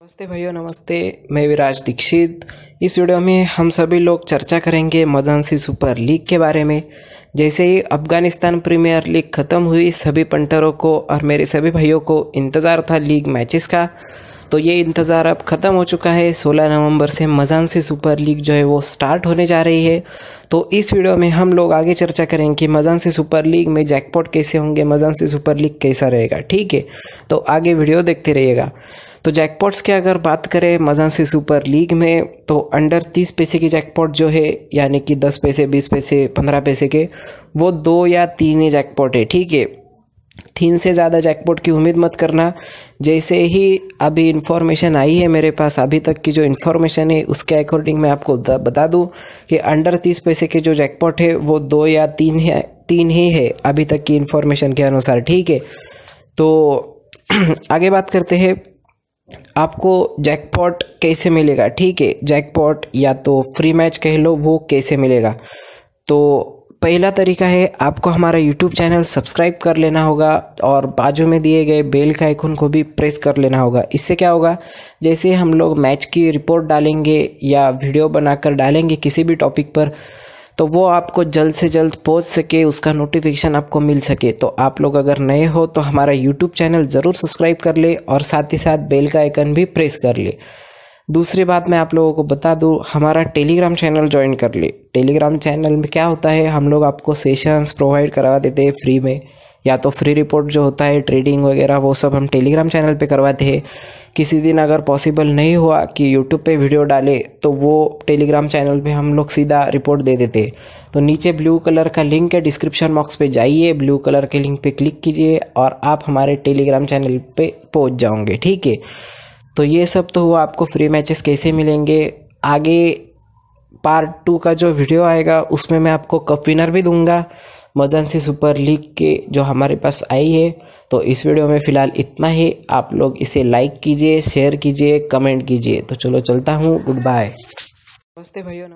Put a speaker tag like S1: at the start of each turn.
S1: नमस्ते भाइयों, नमस्ते। मैं विराज दीक्षित। इस वीडियो में हम सभी लोग चर्चा करेंगे मदनसी सुपर लीग के बारे में। जैसे ही अफ़गानिस्तान प्रीमियर लीग ख़त्म हुई, सभी पंटरों को और मेरे सभी भाइयों को इंतज़ार था लीग मैचेस का। तो ये इंतज़ार अब ख़त्म हो चुका है। 16 नवंबर से मजानसी सुपर लीग जो है वो स्टार्ट होने जा रही है। तो इस वीडियो में हम लोग आगे चर्चा करेंगे कि मजानसी सुपर लीग में जैकपॉट कैसे होंगे मजानसी सुपर लीग कैसा रहेगा, ठीक है? तो आगे वीडियो देखते रहिएगा। तो जैकपॉट्स की अगर बात करें मज़ा से सुपर लीग में तो अंडर तीस पैसे की जैकपॉट जो है, यानी कि दस पैसे, बीस पैसे, पंद्रह पैसे के, वो दो या तीन ही जैकपॉट है, ठीक है? तीन से ज़्यादा जैकपॉट की उम्मीद मत करना। जैसे ही अभी इन्फॉर्मेशन आई है मेरे पास, अभी तक की जो इन्फॉर्मेशन है, उसके अकॉर्डिंग मैं आपको बता दूँ कि अंडर तीस पैसे के जो जैकपॉट है, वो दो या तीन है, तीन ही है अभी तक की इन्फॉर्मेशन के अनुसार, ठीक है? तो आगे बात करते हैं। आपको जैकपॉट कैसे मिलेगा? ठीक है जैकपॉट या तो फ्री मैच कह लो, वो कैसे मिलेगा? तो पहला तरीका है, आपको हमारा यूट्यूब चैनल सब्सक्राइब कर लेना होगा और बाजू में दिए गए बेल का आइकन को भी प्रेस कर लेना होगा। इससे क्या होगा? जैसे हम लोग मैच की रिपोर्ट डालेंगे या वीडियो बनाकर डालेंगे किसी भी टॉपिक पर तो वो आपको जल्द से जल्द पहुँच सके, उसका नोटिफिकेशन आपको मिल सके। तो आप लोग अगर नए हो तो हमारा यूट्यूब चैनल ज़रूर सब्सक्राइब कर ले और साथ ही साथ बेल का आइकन भी प्रेस कर ले। दूसरी बात मैं आप लोगों को बता दूँ, हमारा टेलीग्राम चैनल ज्वाइन कर ले। टेलीग्राम चैनल में क्या होता है, हम लोग आपको सेशंस प्रोवाइड करवा देते हैं फ्री में। या तो फ्री रिपोर्ट जो होता है ट्रेडिंग वगैरह, वो सब हम टेलीग्राम चैनल पे करवाते हैं। किसी दिन अगर पॉसिबल नहीं हुआ कि यूट्यूब पे वीडियो डाले तो वो टेलीग्राम चैनल पे हम लोग सीधा रिपोर्ट दे देते। तो नीचे ब्लू कलर का लिंक है डिस्क्रिप्शन बॉक्स पे जाइए ब्लू कलर के लिंक पे क्लिक कीजिए और आप हमारे टेलीग्राम चैनल पे पहुँच जाओगे, ठीक है? तो ये सब तो हुआ, आपको फ्री मैचेस कैसे मिलेंगे? आगे पार्ट टू का जो वीडियो आएगा, उसमें मैं आपको कप विनर भी दूँगा। मदनसी सुपर लीग के जो हमारे पास आई है तो इस वीडियो में फ़िलहाल इतना ही। आप लोग इसे लाइक कीजिए शेयर कीजिए कमेंट कीजिए। तो चलो चलता हूँ। गुड बाय नमस्ते। भैया